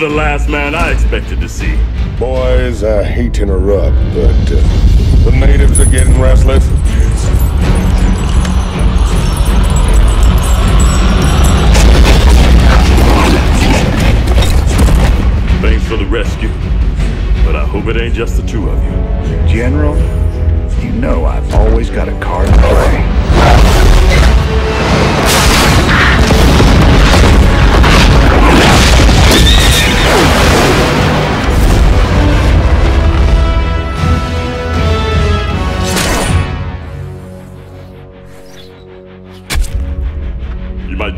the last man I expected to see. Boys, I hate to interrupt, but uh, the natives are getting restless. Thanks for the rescue. But I hope it ain't just the two of you. General, you know I've always got a card to play.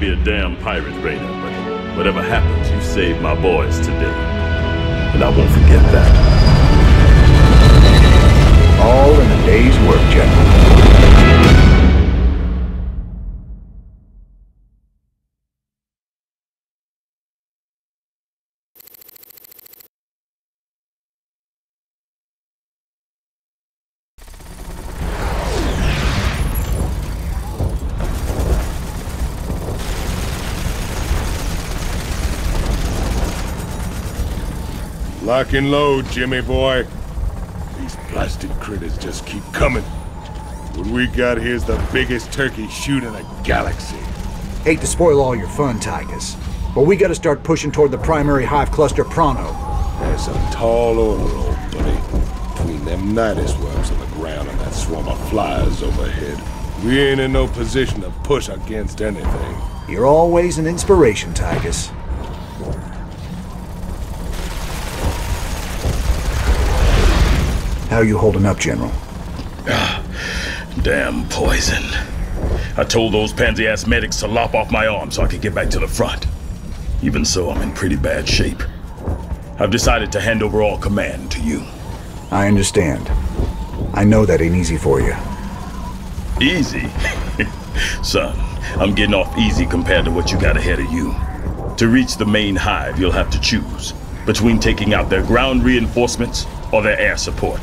Be a damn pirate, Raynor, but whatever happens, you saved my boys today. And I won't forget that. All in a day's work, General. Lock and load, Jimmy boy. These blasted critters just keep coming. What we got here's the biggest turkey shoot in the galaxy. Hate to spoil all your fun, Tychus, but we gotta start pushing toward the primary hive cluster pronto. That's a tall order, old buddy. Between them Nydus worms on the ground and that swarm of flies overhead, we ain't in no position to push against anything. You're always an inspiration, Tychus. How you holding up, General? Ah, damn poison. I told those pansy-ass medics to lop off my arm so I could get back to the front. Even so, I'm in pretty bad shape. I've decided to hand over all command to you. I understand. I know that ain't easy for you. Easy? Son, I'm getting off easy compared to what you got ahead of you. To reach the main hive, you'll have to choose between taking out their ground reinforcements or their air support.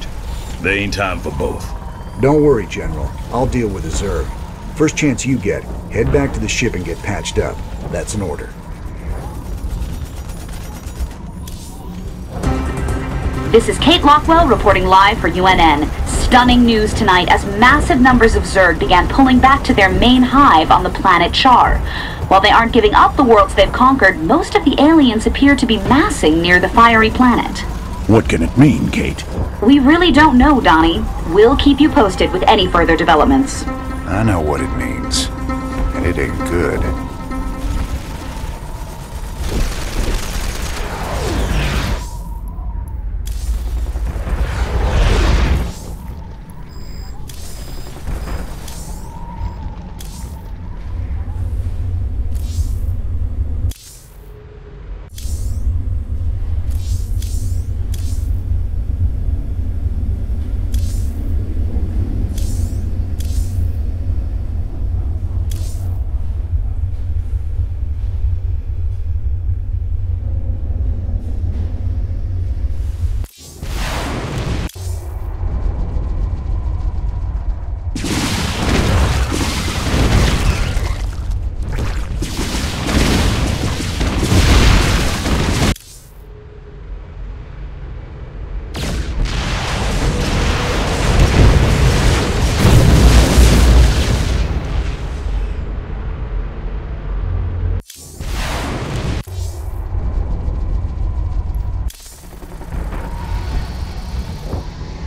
There ain't time for both. Don't worry, General. I'll deal with the Zerg. First chance you get, head back to the ship and get patched up. That's an order. This is Kate Lockwell reporting live for UNN. Stunning news tonight as massive numbers of Zerg began pulling back to their main hive on the planet Char. While they aren't giving up the worlds they've conquered, most of the aliens appear to be massing near the fiery planet. What can it mean, Kate? We really don't know, Donnie. We'll keep you posted with any further developments. I know what it means. And it ain't good.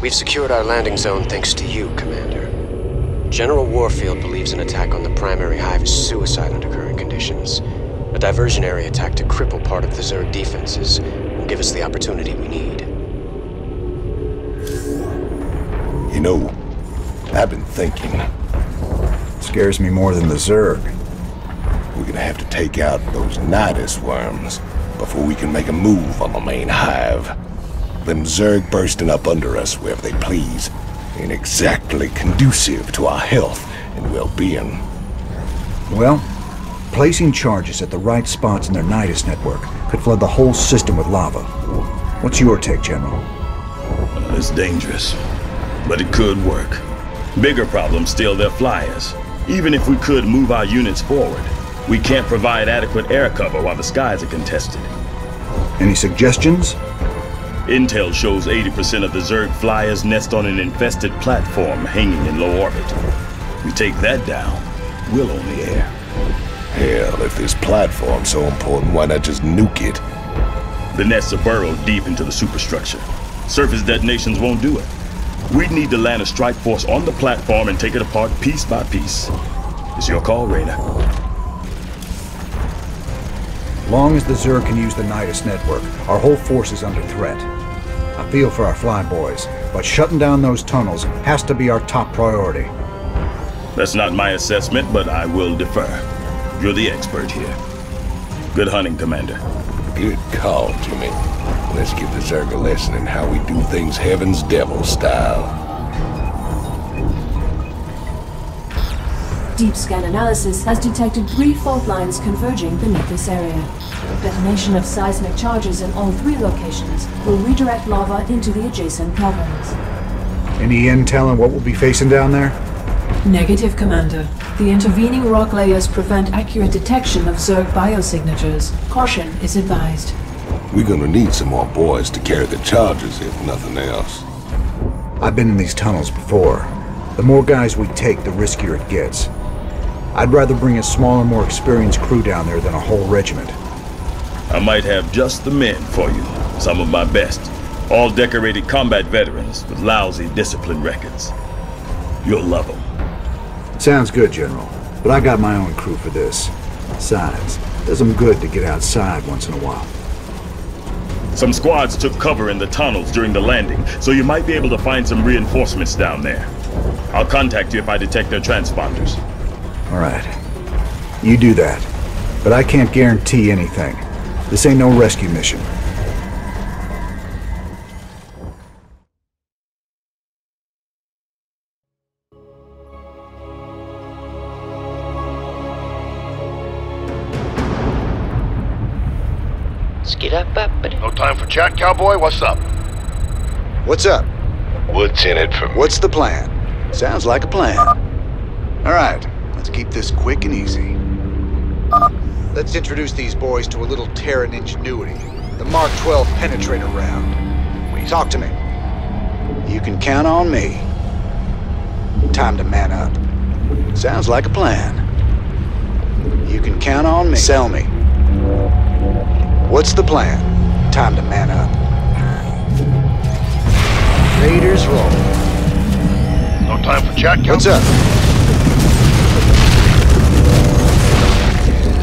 We've secured our landing zone thanks to you, Commander. General Warfield believes an attack on the primary hive is suicide under current conditions. A diversionary attack to cripple part of the Zerg defenses will give us the opportunity we need. You know, I've been thinking It Scares me more than the Zerg. we're gonna have to take out those Nydus worms before we can make a move on the main hive. Them Zerg bursting up under us wherever they please ain't exactly conducive to our health and well-being. Well, Placing charges at the right spots in their Nydus network could flood the whole system with lava. What's your take, General? It's dangerous, but it could work. Bigger problem still their flyers. Even if we could move our units forward, we can't provide adequate air cover while the skies are contested. Any suggestions? Intel shows 80% of the Zerg flyers nest on an infested platform hanging in low orbit. We take that down, we'll own the air. Hell, if this platform's so important, why not just nuke it? The nests are burrowed deep into the superstructure. Surface detonations won't do it. We'd need to land a strike force on the platform and take it apart piece by piece. It's your call, Raynor. Long as the Zerg can use the Nydus network, our whole force is under threat. I feel for our flyboys, but shutting down those tunnels has to be our top priority. That's not my assessment, but I will defer. You're the expert here. Good hunting, Commander. Good call, Jimmy. Let's give the Zerg a lesson in how we do things Heaven's Devil style. Deep scan analysis has detected three fault lines converging beneath this area. Detonation of seismic charges in all three locations will redirect lava into the adjacent caverns. Any intel on what we'll be facing down there? Negative, Commander. The intervening rock layers prevent accurate detection of Zerg biosignatures. Caution is advised. We're gonna need some more boys to carry the charges, if nothing else. I've been in these tunnels before. The more guys we take, the riskier it gets. I'd rather bring a smaller, more experienced crew down there than a whole regiment. I might have just the men for you. Some of my best. All decorated combat veterans with lousy discipline records. You'll love them. Sounds good, General. But I got my own crew for this. Besides, does them good to get outside once in a while. Some squads took cover in the tunnels during the landing, so you might be able to find some reinforcements down there. I'll contact you if I detect their transponders. All right. You do that. But I can't guarantee anything. This ain't no rescue mission. Skip up up, but no time for chat, cowboy? What's up? What's up? What's in it for me? What's the plan? Sounds like a plan. All right, let's keep this quick and easy. Let's introduce these boys to a little Terran ingenuity. The Mark 12 penetrator round. Talk to me. You can count on me. Time to man up. Sounds like a plan. You can count on me. Sell me. What's the plan? Time to man up. Raiders roll. No time for chat? What's up?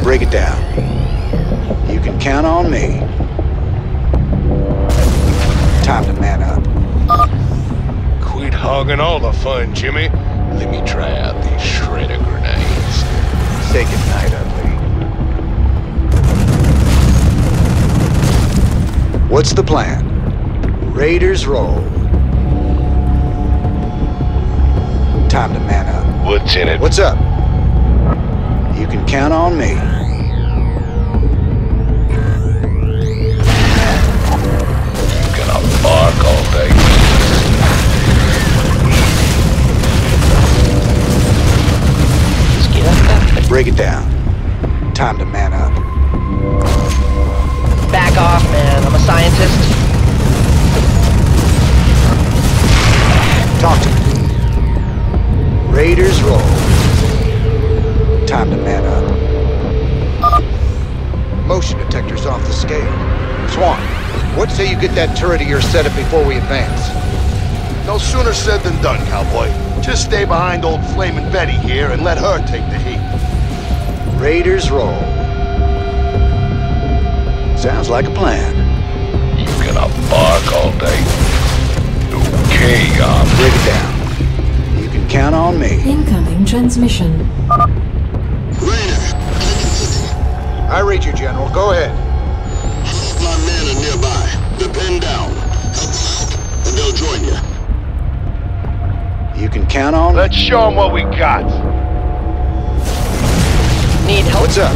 Break it down. You can count on me. Time to man up. Quit hogging all the fun, Jimmy. Let me try out these shredder grenades. Say goodnight, ugly. What's the plan? Raiders roll. Time to man up. What's in it? What's up? Count on me. Bark all day. Break it down. Time to get that turret of yours set up before we advance? No sooner said than done, cowboy. Just stay behind old Flamin' Betty here and let her take the heat. Raiders roll. Sounds like a plan. You gonna bark all day? Okay, um, Break it down. You can count on me. Incoming transmission. I read you, General. Go ahead. My men are nearby. They're down. Help them out, and they'll join you. You can count on Let's show them what we got. Need help? What's up?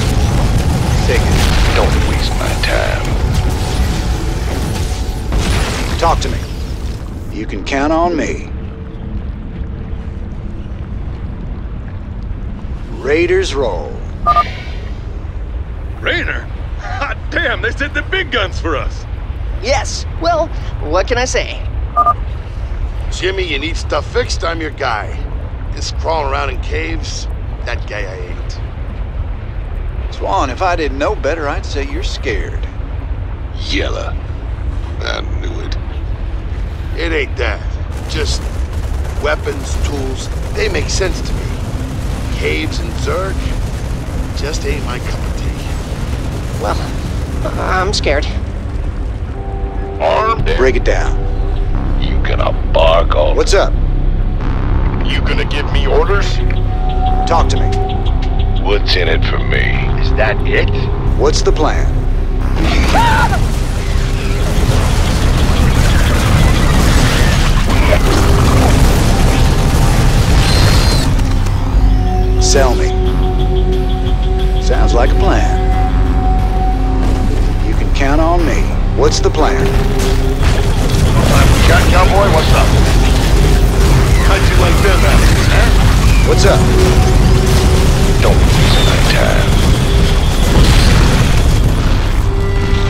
Take it. Don't waste my time. Talk to me. You can count on me. Raiders roll. Raynor? Hot damn, they sent the big guns for us. Yes. Well, what can I say? Jimmy, you need stuff fixed, I'm your guy. This crawling around in caves, that guy I ain't. Swann, if I didn't know better, I'd say you're scared. Yella. I knew it. It ain't that. Just weapons, tools, they make sense to me. Caves and Zerg, just ain't my cup of tea. Well, I'm scared. Armed and Break it down. you gonna bark all What's up? You gonna give me orders? Talk to me. What's in it for me? Is that it? What's the plan? Sell me. Sounds like a plan. You can count on me. What's the plan? Jack Cowboy, what's up? How'd you like them apples, huh? What's up? Don't waste my time.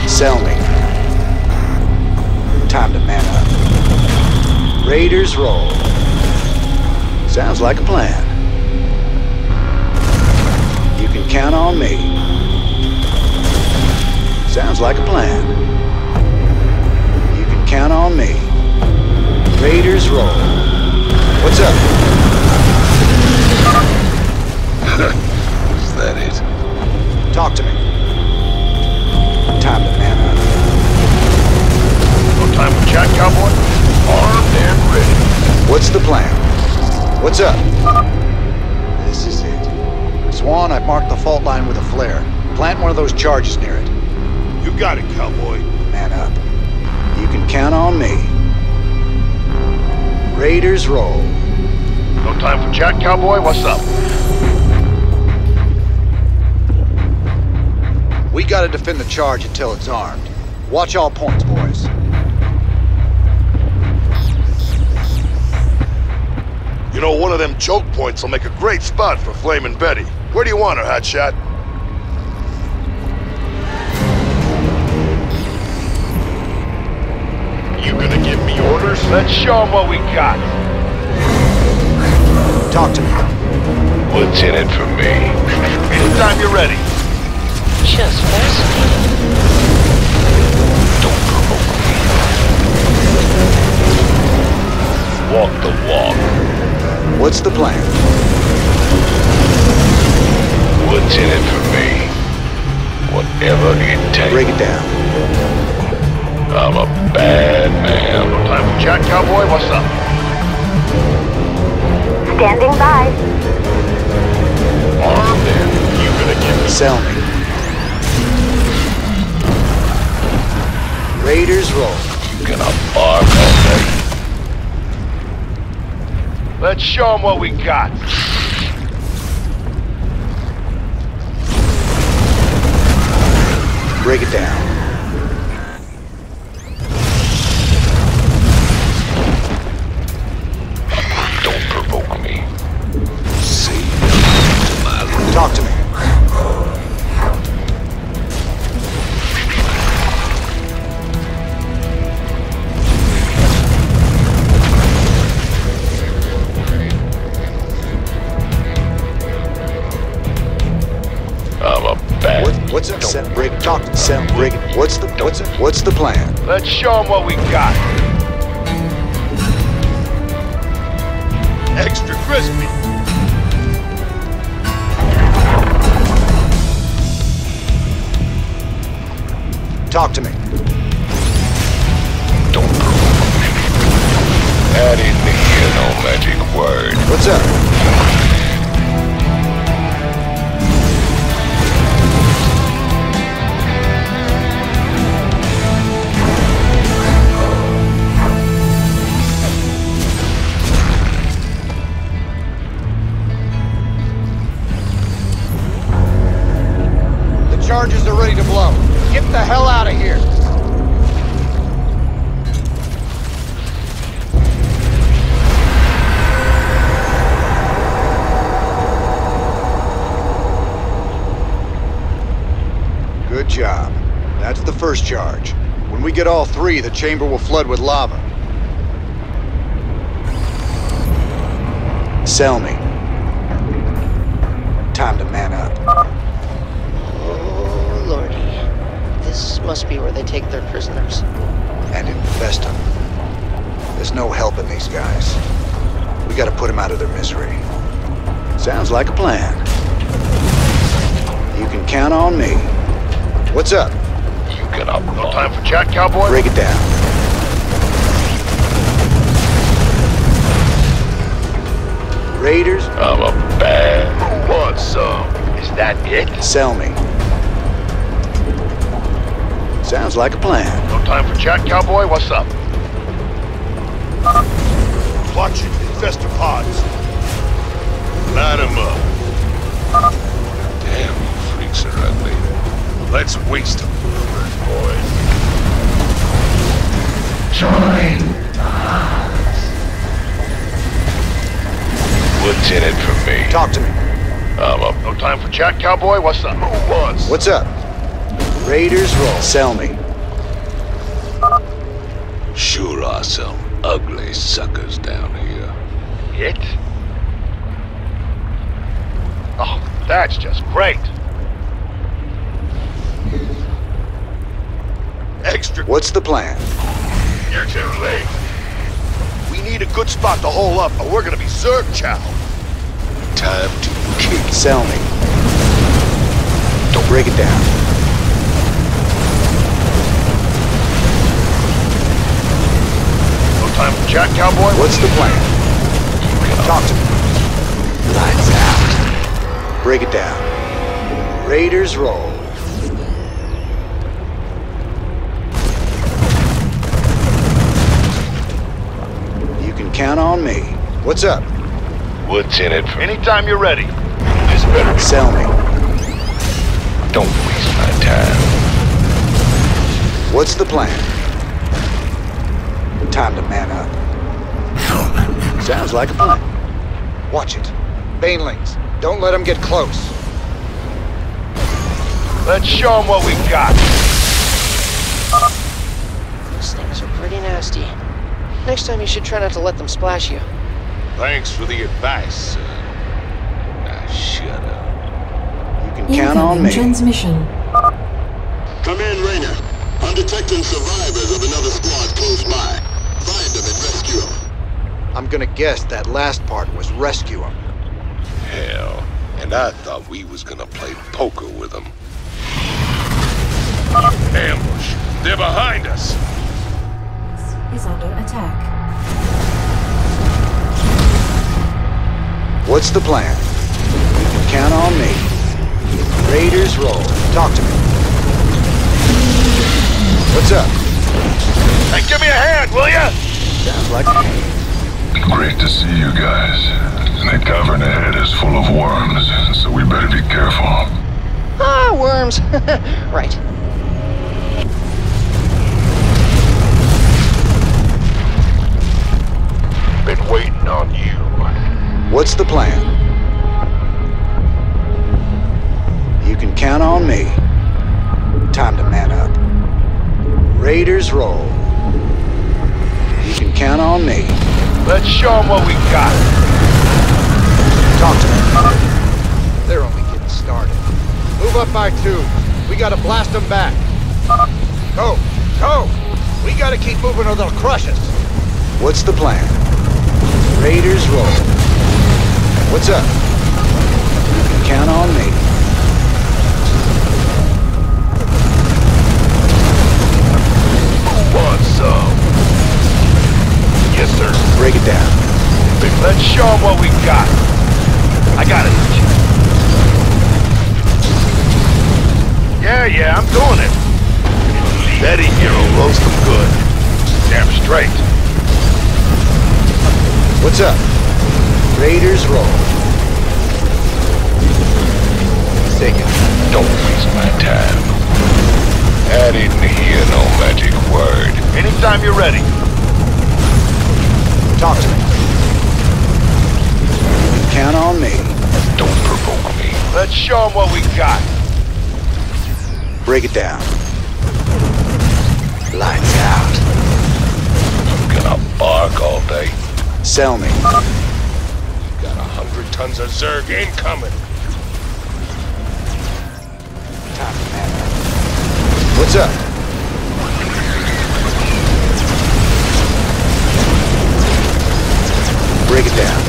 Sell me. Time to man up. Raiders roll. Sounds like a plan. You can count on me. Sounds like a plan. You can count on me. Raiders roll. What's up? Is that it? Talk to me. Time to man up. No time for chat, Cowboy? Armed and ready. What's the plan? What's up? This is it. Swann, I've marked the fault line with a flare. Plant one of those charges near it. You got it, Cowboy. Man up. You can count on me. Raiders roll. No time for chat, Cowboy? What's up? We gotta defend the charge until it's armed. Watch all points, boys. You know, one of them choke points will make a great spot for Flamin' Betty. Where do you want her, Hotshot? Let's show them what we got. Talk to me. What's in it for me? Anytime you're ready. Just fascinating. Don't provoke me. Walk the walk. What's the plan? What's in it for me? Whatever it takes. Break it down. I'm a bad man. No time for chat, Cowboy? What's up? Standing by. Armed and you gonna give me Sell me. Raiders roll. You gonna bark all day? Let's show them what we got. Break it down. What's the what's it? What's the plan? Let's show them what we got. Extra crispy. Talk to me. Don't provoke me. I didn't hear no magic word. What's up? First charge. When we get all three, the chamber will flood with lava. Sell me. Time to man up. Oh, lordy. This must be where they take their prisoners. And infest them. There's no helping these guys. We gotta put them out of their misery. Sounds like a plan. You can count on me. What's up? You get up. No time for chat, cowboy? Break it down. Raiders, I'm a bad. Who wants some? Is that it? sell me. Sounds like a plan. No time for chat, cowboy? What's up? Watch it. Infestor pods. Line 'em up. Damn, you freaks are ugly. Let's waste them, boys. Join What's in it for me? Talk to me. Uh, I'm up. No time for chat, cowboy? What's up? Who wants? What's up? Raiders roll. Sell me. Sure are some ugly suckers down here. It? Oh, that's just great. Extra. What's the plan? You're too late. We need a good spot to hole up, or we're gonna be Zerg chow. Time to kick. Sell me. Don't break it down. No time for chat, cowboy. What's the plan? Talk to me. Lights out. Break it down. Raiders roll. Count on me. What's up? What's in it for Anytime you're ready. This better Sell me. Don't waste my time. What's the plan? Time to man up. Sounds like a plan. Watch it. Banelings, don't let them get close. Let's show them what we got. Those things are pretty nasty. Next time you should try not to let them splash you. Thanks for the advice, son. Now shut up. You can count on Incoming me. transmission. Come in, Raynor. I'm detecting survivors of another squad close by. Find them and rescue them. I'm gonna guess that last part was rescue them. Hell, and I thought we was gonna play poker with them. Ambush. They're behind us. Is under attack. What's the plan? You can count on me. Raiders roll. Talk to me. What's up? Hey, give me a hand, will ya? Sounds like Great to see you guys. The cavern ahead is full of worms, so we better be careful. Ah, worms. right. Been waiting on you. What's the plan? You can count on me. Time to man up. Raiders roll. You can count on me. Let's show them what we got. Talk to me. They're only getting started. Move up by two. We gotta blast them back. Go! Go! We gotta keep moving or they'll crush us. What's the plan? Raiders roll. What's up? You can count on me. Want some? Yes, sir. Break it down. Let's show them what we got. I got it. Yeah, yeah, I'm doing it. Steady here will roast them good. Damn straight. What's up? Raiders roll. Take it. Don't waste my time. I didn't hear no magic word. Anytime you're ready. Talk to me. Count on me. Don't provoke me. Let's show 'em what we got. Break it down. Lights out. I'm gonna bark all day. Sell me. You Got a hundred tons of Zerg incoming. What's up? Break it down.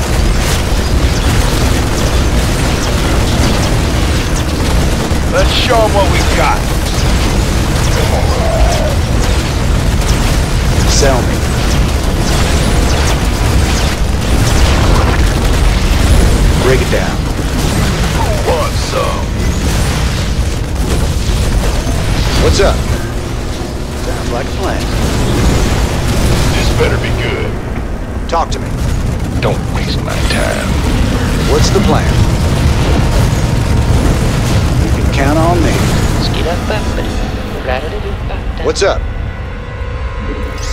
Let's show 'em what we got. Sell me. Break it down. Want some? What's up? Sounds like a plan. This better be good. Talk to me. Don't waste my time. What's the plan? You can count on me. What's up?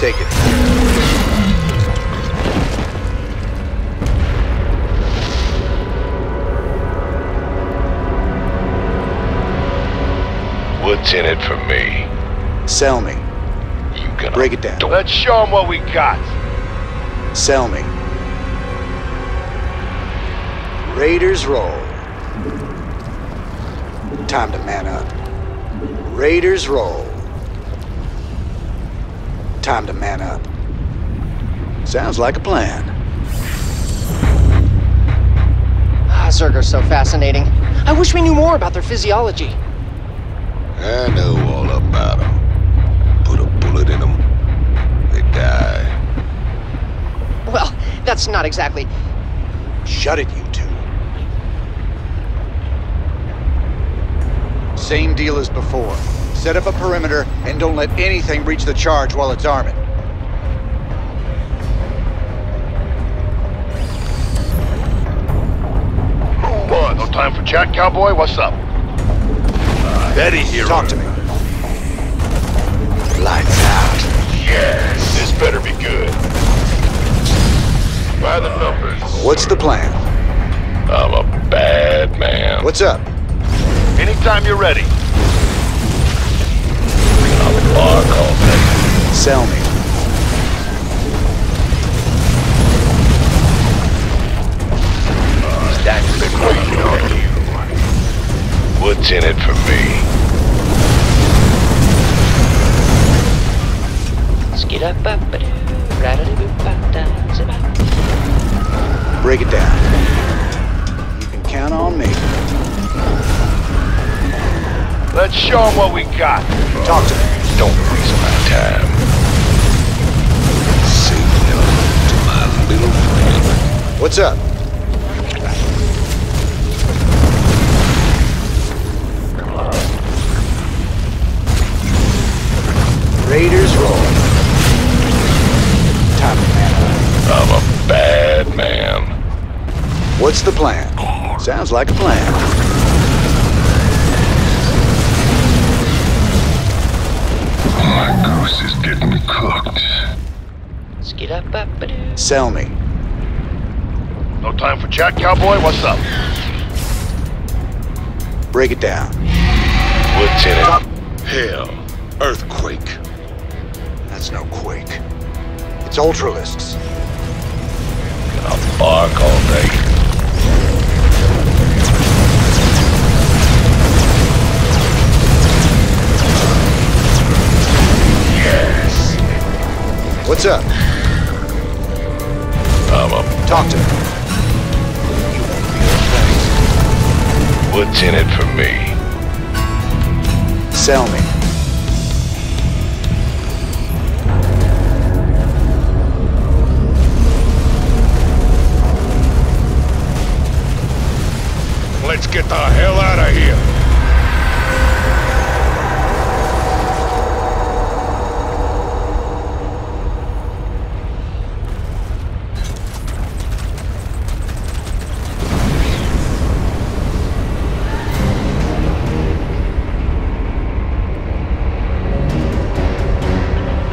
Take it. What's in it for me? Sell me. You gonna Break it down. Let's show 'em what we got. Sell me. Raiders roll. Time to man up. Raiders roll. Time to man up. Sounds like a plan. Ah, Zerg are so fascinating. I wish we knew more about their physiology. I know all about them. Put a bullet in them, they die. Well, that's not exactly. Shut it, you two. Same deal as before. Set up a perimeter and don't let anything reach the charge while it's arming. Move on. No time for chat, cowboy. What's up? Steady here. Talk to me. Lights out. Yes. This better be good. By the numbers. What's the plan? I'm a bad man. What's up? Anytime you're ready. Gonna bark all day. Sell me. That's been waiting on you. What's in it for me? Break it down. You can count on me. Let's show 'em what we got. Talk to me. Don't waste my time. Say hello to my little friend. What's up? Raiders roll. Time to man. I'm a bad man. What's the plan? Sounds like a plan. My goose is getting cooked. Sell me. No time for chat, cowboy. What's up? Break it down. What's in it? Hell, earthquake. That's no quake. It's ultralisks. Gonna bark all day. What's up? I'm a. Talk to me. What's in it for me? Sell me. Get the hell out of here.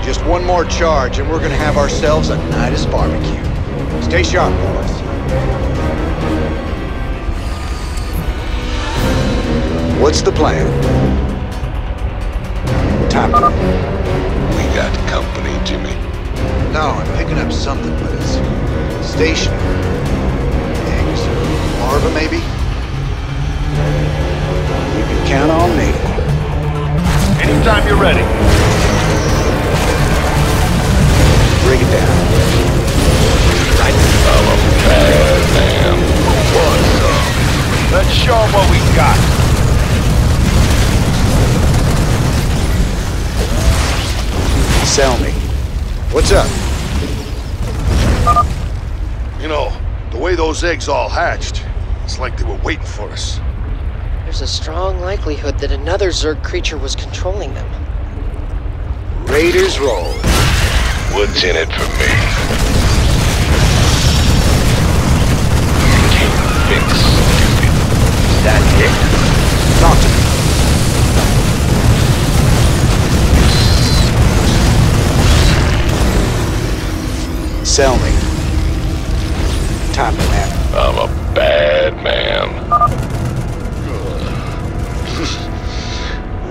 Just one more charge and we're gonna have ourselves a Nydus barbecue. Stay sharp, boys. What's the plan? Time. We got company, Jimmy. No, I'm picking up something, but it's stationary. Eggs or larva, maybe? You can count on me. Anytime you're ready. Sell me. What's up? You know, the way those eggs all hatched, it's like they were waiting for us. There's a strong likelihood that another Zerg creature was controlling them. Raiders roll. What's in it for me? Can't fix stupid. That it? Talk Sell me. Time to man. I'm a bad man.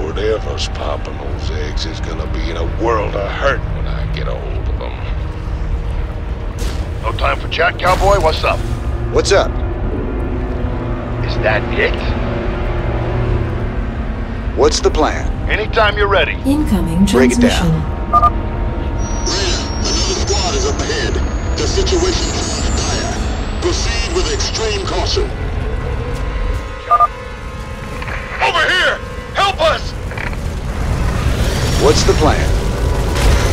Whatever's popping those eggs is gonna be in a world of hurt when I get a hold of them. No time for chat, cowboy? What's up? What's up? Is that it? What's the plan? Anytime you're ready. Incoming transmission. Break it transmission. The situation is dire. Proceed with extreme caution. Over here! Help us! What's the plan?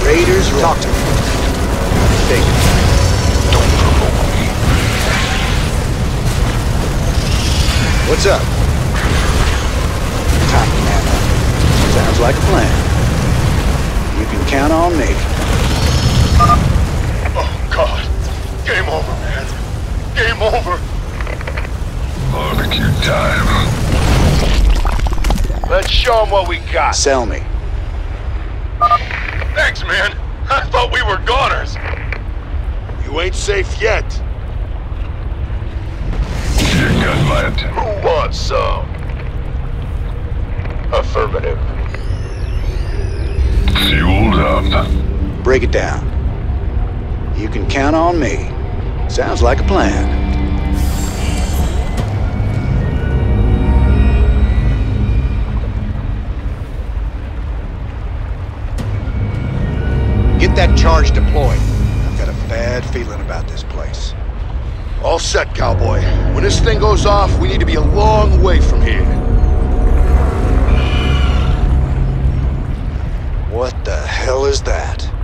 Raiders roll. Talk to me. Take it. Don't provoke me. What's up? Time to man. Sounds like a plan. You can count on me. Game over, man. Game over. Barbecue time. Let's show 'em what we got. Sell me. Thanks, man. I thought we were goners. You ain't safe yet. You got my attention. Who wants some? Affirmative. Fueled up. Break it down. You can count on me. Sounds like a plan. Get that charge deployed. I've got a bad feeling about this place. All set, cowboy. When this thing goes off, we need to be a long way from here. What the hell is that?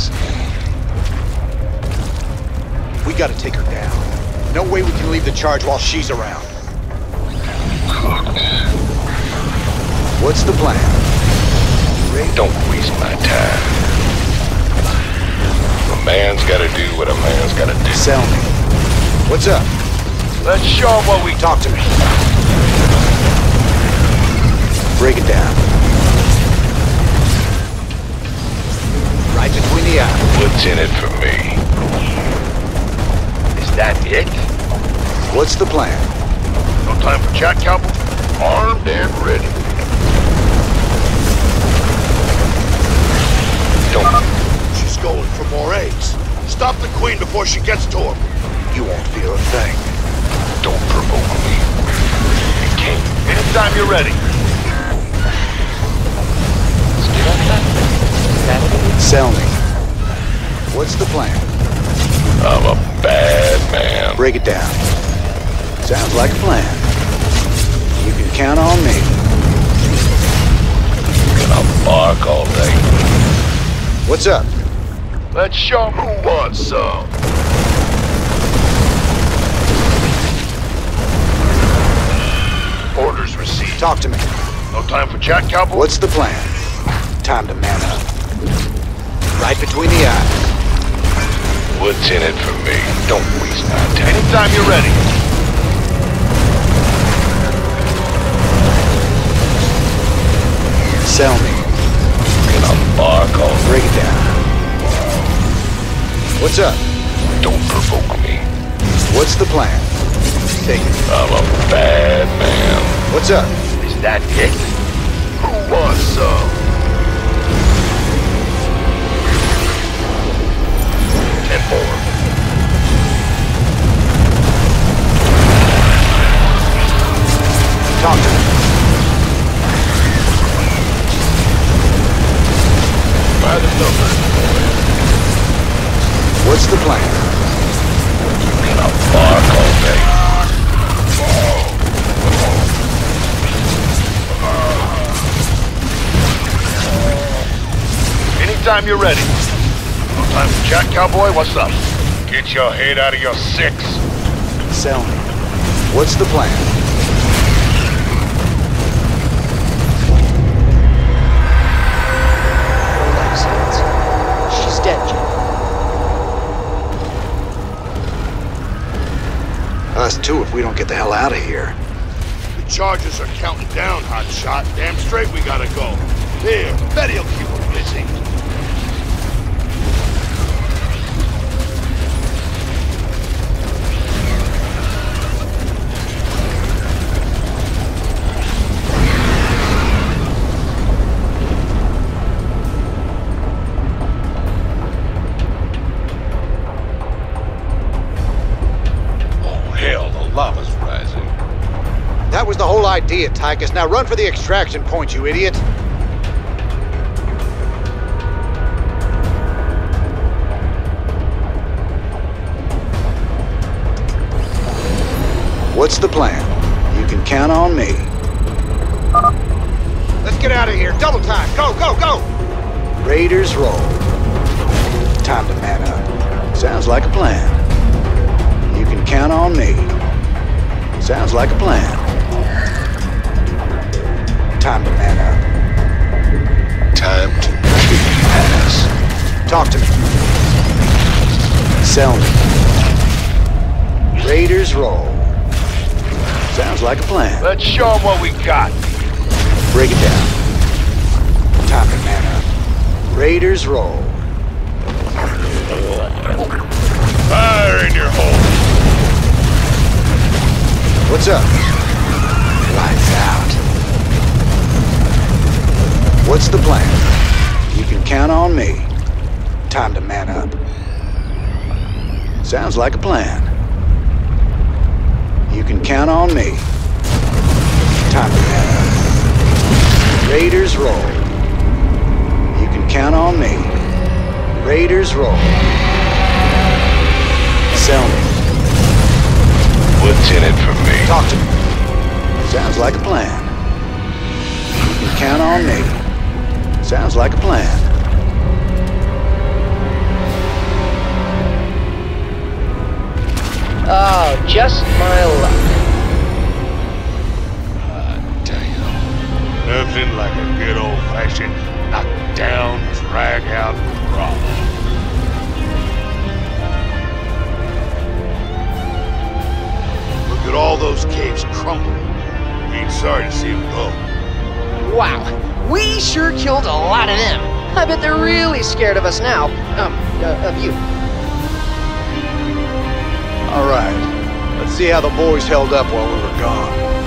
Eggs. We gotta take her down. No way we can leave the charge while she's around. What's the plan? Don't waste my time. A man's gotta do what a man's gotta do. Sell me. What's up? Let's show show 'em what we Talk to me. Break it down. Right between the eyes. What's in it for me? Is that it? What's the plan? No time for chat, cowboy? Armed and ready. Don't. She's going for more eggs. Stop the queen before she gets to him. You won't feel a thing. Don't provoke me. You can't. Anytime you're ready. Sell me. What's the plan? I'm a bad man. Break it down. Sounds like a plan. You can count on me. Gonna bark all day. What's up? Let's show who wants some. Orders received. Talk to me. No time for chat, cowboy? What's the plan? Time to man up right between the eyes. What's in it for me? Don't waste my time. Anytime you're ready. Sell me. Can I bark off? Break it down. What's up? Don't provoke me. What's the plan? Take it. I'm a bad man. What's up? Is that it? Who wants some? The numbers, What's the plan? gonna bark all. Anytime you're ready. No time for chat, cowboy. What's up? Get your head out of your six. Sell me. What's the plan? Relax, Hans. She's dead, Jim. Us too if we don't get the hell out of here. The charges are counting down, hot shot. Damn straight we gotta go. There, Betty'll keep idea, Tychus. Now run for the extraction point, you idiot. What's the plan? You can count on me. Let's get out of here. Double time. Go, go, go! Raiders roll. Time to man up. Sounds like a plan. You can count on me. Sounds like a plan. Time to man up. Time to kick ass. Talk to me. Sell me. Raiders roll. Sounds like a plan. Let's show them what we got. Break it down. Time to man up. Raiders roll. Fire in your hole. What's up? Lights out. What's the plan? You can count on me. Time to man up. Sounds like a plan. You can count on me. Time to man up. Raiders roll. You can count on me. Raiders roll. Sell me. What's in it for me? Talk to me. Sounds like a plan. You can count on me. Sounds like a plan. Oh, just my luck. Ah, damn! Nothing like a good old-fashioned knock-down, drag-out brawl. Look at all those caves crumbling. Ain't sorry to see them go. Wow, we sure killed a lot of them. I bet they're really scared of us now. Um, uh, of you. All right. Let's see how the boys held up while we were gone.